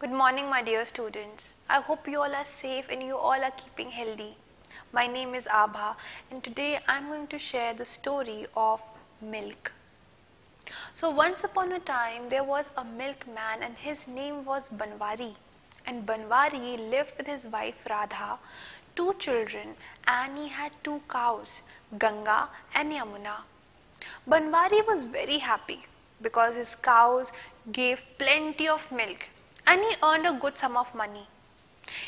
Good morning, my dear students. I hope you all are safe and you all are keeping healthy. My name is Abha, and today I'm going to share the story of milk. So, once upon a time, there was a milkman, and his name was Banwari. And Banwari lived with his wife Radha, two children, and he had two cows, Ganga and Yamuna. Banwari was very happy because his cows gave plenty of milk and he earned a good sum of money.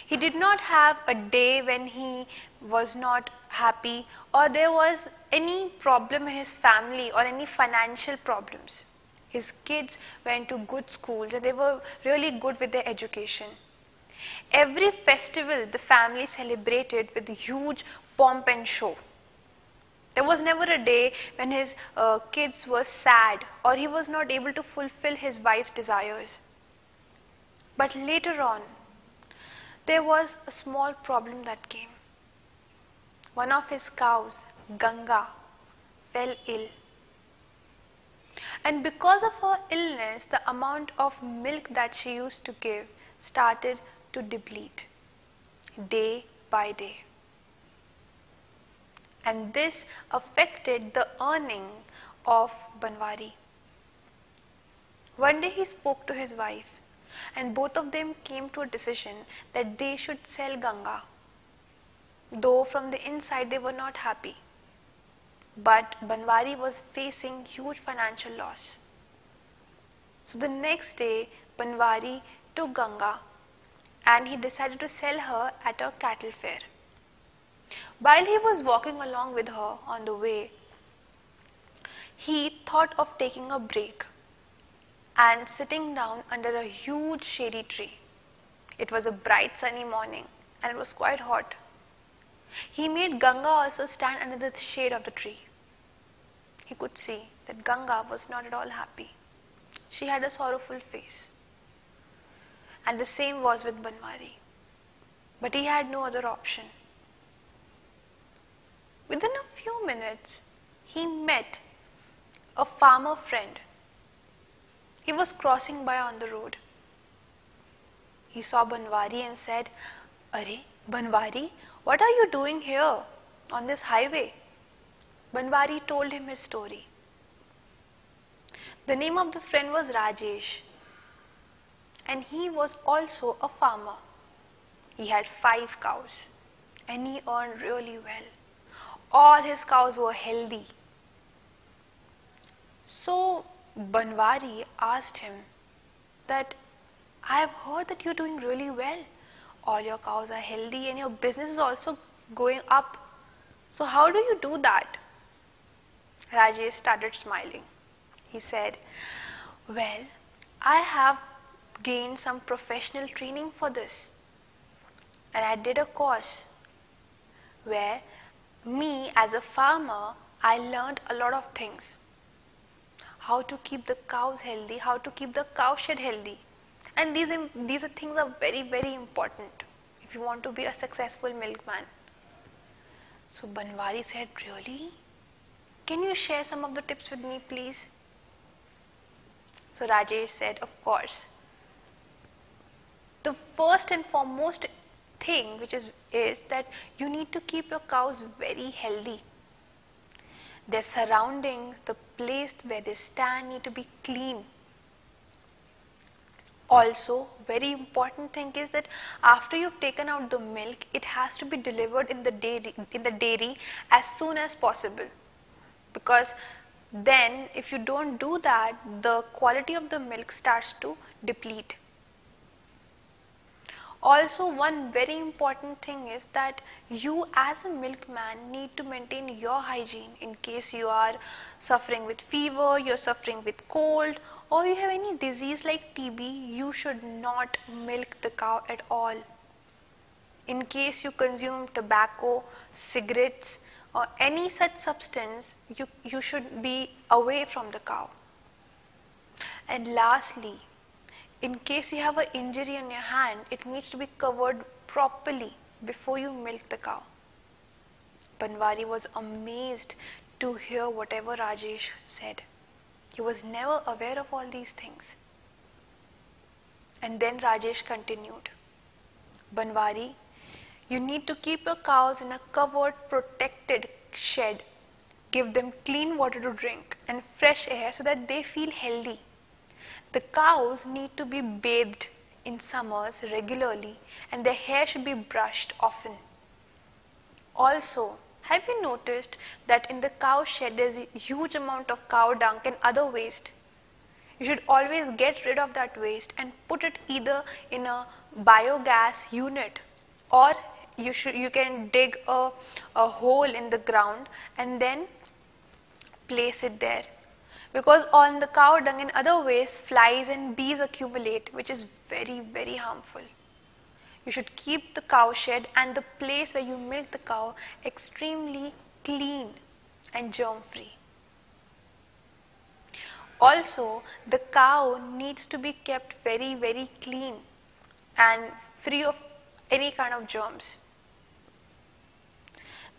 He did not have a day when he was not happy or there was any problem in his family or any financial problems. His kids went to good schools and they were really good with their education. Every festival the family celebrated with huge pomp and show. There was never a day when his uh, kids were sad or he was not able to fulfill his wife's desires. But later on, there was a small problem that came. One of his cows, Ganga, fell ill. And because of her illness, the amount of milk that she used to give started to deplete day by day. And this affected the earning of Banwari. One day he spoke to his wife and both of them came to a decision that they should sell Ganga. Though from the inside they were not happy. But Banwari was facing huge financial loss. So the next day, Banwari took Ganga and he decided to sell her at a cattle fair. While he was walking along with her on the way, he thought of taking a break and sitting down under a huge shady tree. It was a bright sunny morning and it was quite hot. He made Ganga also stand under the shade of the tree. He could see that Ganga was not at all happy. She had a sorrowful face. And the same was with Banwari. But he had no other option. Within a few minutes, he met a farmer friend he was crossing by on the road. He saw Banwari and said, Are, Banwari, what are you doing here on this highway? Banwari told him his story. The name of the friend was Rajesh, and he was also a farmer. He had five cows, and he earned really well. All his cows were healthy. So Banwari asked him that I have heard that you're doing really well. All your cows are healthy and your business is also going up. So, how do you do that? Rajesh started smiling. He said, Well, I have gained some professional training for this. And I did a course where me as a farmer, I learned a lot of things how to keep the cows healthy, how to keep the cow shed healthy. And these, these things are very, very important if you want to be a successful milkman. So Banwari said, Really? Can you share some of the tips with me, please? So Rajesh said, Of course. The first and foremost thing which is, is that you need to keep your cows very healthy their surroundings, the place where they stand need to be clean. Also, very important thing is that after you've taken out the milk, it has to be delivered in the dairy, in the dairy as soon as possible. Because then if you don't do that, the quality of the milk starts to deplete. Also, one very important thing is that you as a milkman need to maintain your hygiene in case you are suffering with fever, you're suffering with cold or you have any disease like TB, you should not milk the cow at all. In case you consume tobacco, cigarettes or any such substance, you, you should be away from the cow. And lastly, in case you have an injury on your hand, it needs to be covered properly before you milk the cow. Banwari was amazed to hear whatever Rajesh said. He was never aware of all these things. And then Rajesh continued Banwari, you need to keep your cows in a covered, protected shed. Give them clean water to drink and fresh air so that they feel healthy. The cows need to be bathed in summers regularly and their hair should be brushed often. Also, have you noticed that in the cow shed there's a huge amount of cow dung and other waste? You should always get rid of that waste and put it either in a biogas unit or you should you can dig a, a hole in the ground and then place it there because on the cow dung and other waste flies and bees accumulate which is very very harmful. You should keep the cow shed and the place where you milk the cow extremely clean and germ free also the cow needs to be kept very very clean and free of any kind of germs.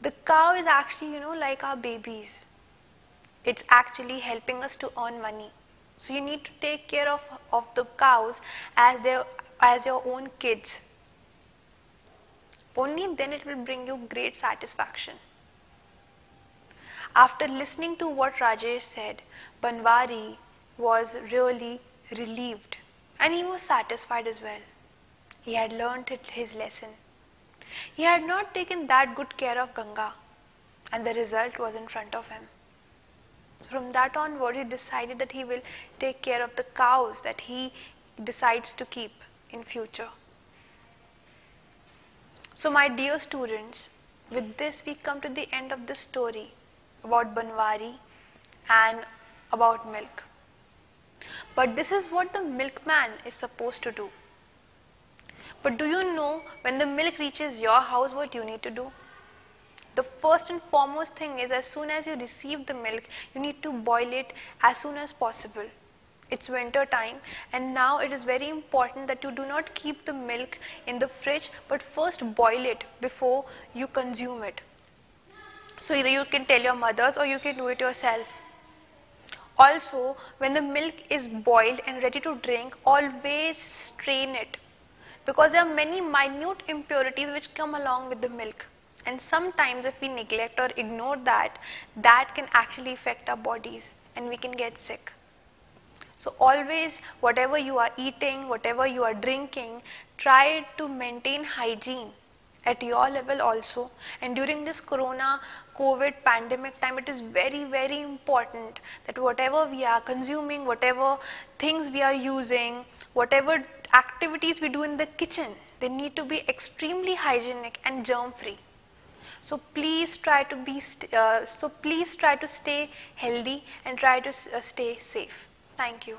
The cow is actually you know like our babies it's actually helping us to earn money. So you need to take care of, of the cows as, their, as your own kids. Only then it will bring you great satisfaction. After listening to what Rajesh said, Banwari was really relieved and he was satisfied as well. He had learnt his lesson. He had not taken that good care of Ganga and the result was in front of him. So from that onward, he decided that he will take care of the cows that he decides to keep in future. So my dear students, with this we come to the end of the story about Banwari and about milk. But this is what the milkman is supposed to do. But do you know when the milk reaches your house what you need to do? The first and foremost thing is as soon as you receive the milk, you need to boil it as soon as possible. It's winter time and now it is very important that you do not keep the milk in the fridge but first boil it before you consume it. So either you can tell your mothers or you can do it yourself. Also, when the milk is boiled and ready to drink, always strain it because there are many minute impurities which come along with the milk. And sometimes if we neglect or ignore that, that can actually affect our bodies and we can get sick. So always whatever you are eating, whatever you are drinking, try to maintain hygiene at your level also. And during this corona COVID pandemic time, it is very, very important that whatever we are consuming, whatever things we are using, whatever activities we do in the kitchen, they need to be extremely hygienic and germ free. So please try to be, uh, so please try to stay healthy and try to uh, stay safe. Thank you.